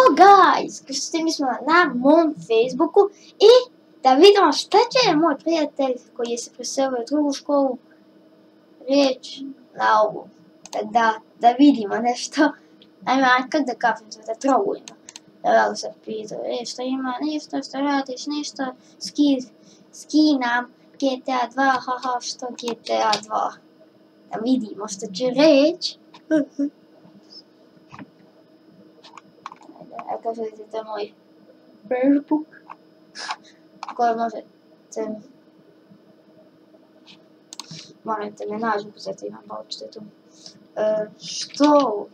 Hello guys! mi smo na mom Facebooku i da vidimo šta će moj prijatelj koji je se preselio u drugu školu reći na ovu. Da, da vidimo nešto. Ajme, aj kak da kafim da trolujemo. Da li se pitao, e šta ima, ništa, što radiš, ništa, ski, skinam GTA 2, haha, što GTA 2. Da vidimo što će reći. Mhm. A kaže to je moj Facebook koji možete morate me naći uzeti imam počete tu e, što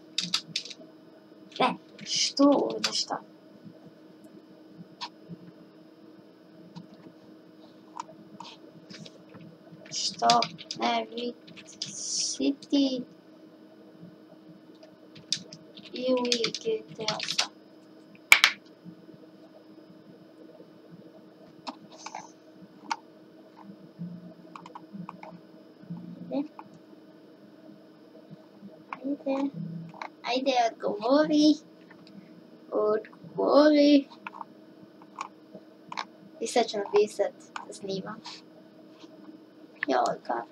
ne što nešto što ne vid city. Ili GTA sam Ajde. Ajde, odgovori. Odgovori. I sad ću napisat da snimam. Joj, ka.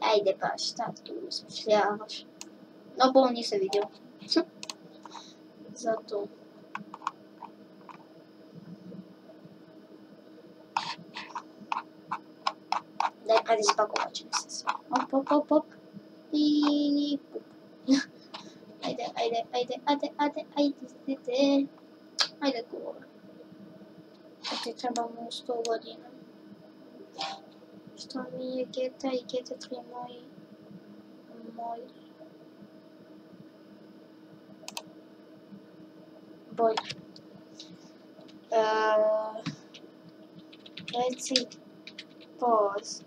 Ajde pa, šta tu smišljavaš? No, bol nisam vidio. Zato. Daj, kad izpakovat će mi se sve. Op, op, op, op. I... haide, haide, haide, haide, haide, haide, haide, haide cu ouă. Haide, treaba mă stogă din... Что мне где-то и где-то прямой мой боль. Эти пост.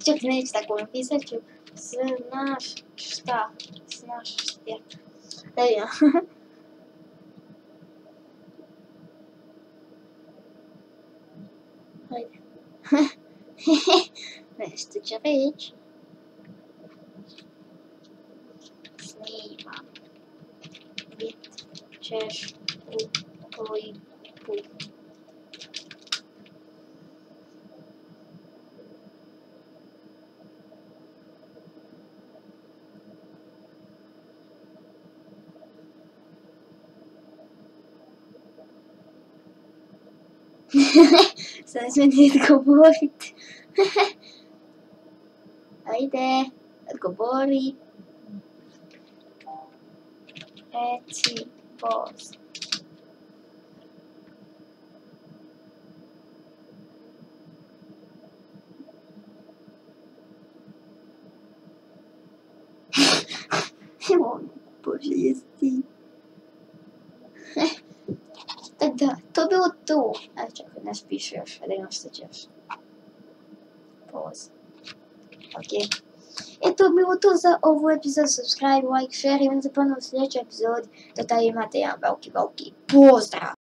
Что ты знаешь такого писать? Napisat ću. Znaš šta? Znaš šta? Da vidim. Hajde. Nešto će reći. Snimam. Bit 最初にごぼうりって。おいで、ごぼうり。えちぼうす。でも、ぼしですって言って。Da imam što će još. Pause. Ok. E to bilo to za ovu epizodu. Subscribe, like, share i onda se ponovno u sljedećoj epizodi. Do tada imate jedan veliki, veliki pozdrav.